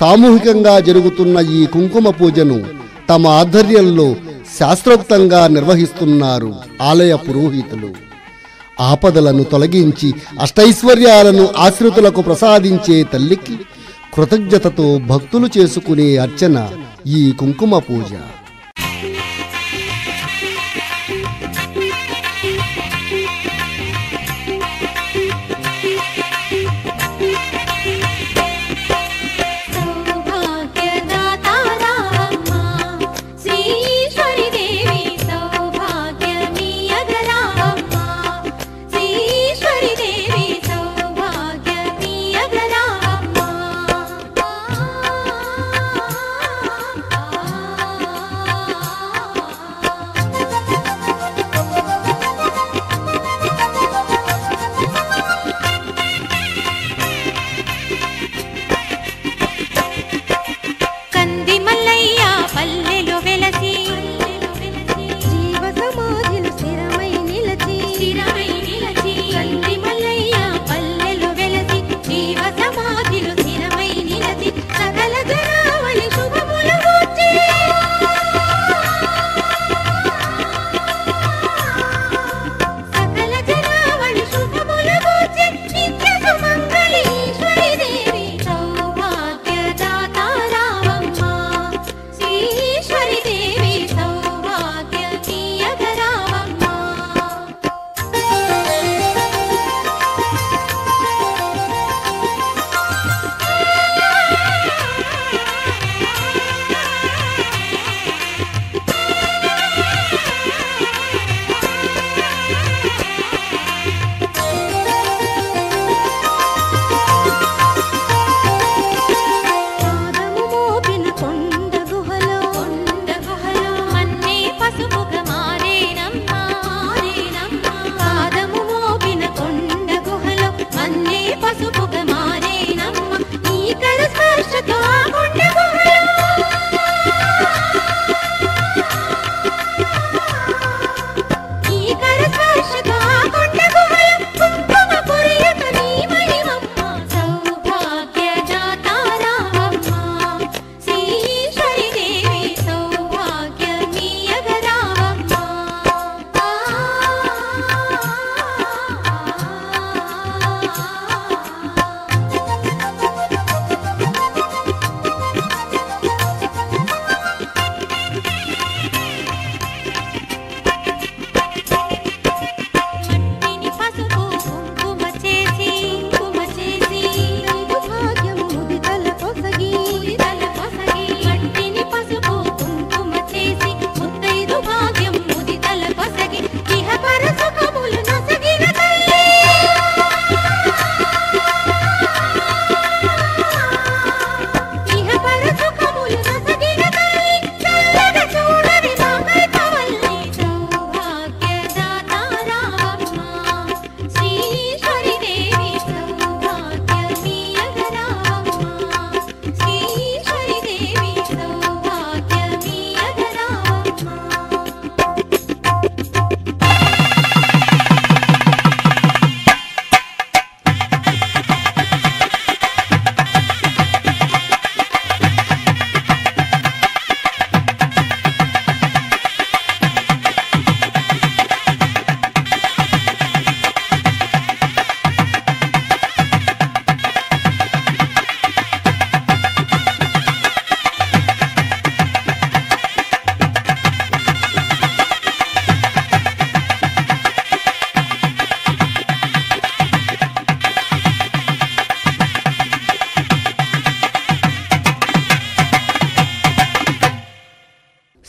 సామూహికంగా జరుగుతున్న ఈ కుంకుమ పూజను తమ ఆధ్వర్యంలో శాస్త్రోక్తంగా నిర్వహిస్తున్నారు ఆలయ పురోహితులు. ఆపదలను తొలగించి అష్టైశ్వర్యాలను ఆశ్రితులకు ప్రసాదించే తల్లికి కృతజ్ఞతతో భక్తులు చేసుకునే అర్చన ఈ కుంకుమ పూజ.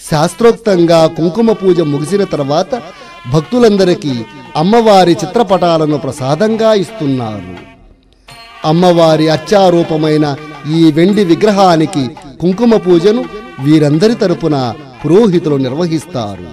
శాస్త్రోక్తంగా కుంకుమ పూజ ముగిసిన తర్వాత భక్తులందరికీ అమ్మవారి చిత్రపటాలను ప్రసాదంగా ఇస్తున్నారు. అమ్మవారి అచ్చారూపమైన ఈ వెండి విగ్రహానికి కుంకుమ పూజను వీరందరి తరపున పురోహితులు నిర్వహిస్తారు.